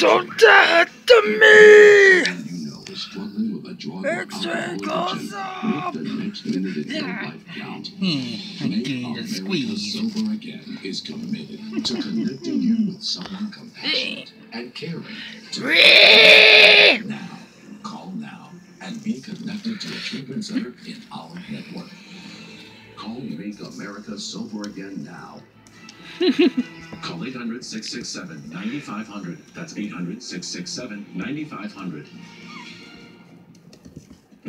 Don't do me! You know, struggling with a drug or X-ray alcohol goes up. Make the next minute of your Yeah. Hmm, I you America squeeze. Sober Again is committed to connecting you with someone compassionate and caring. To now, call now and be connected to a treatment center in our network. Call Make America Sober Again now. Call 800 667 9500. That's 800 667 9500.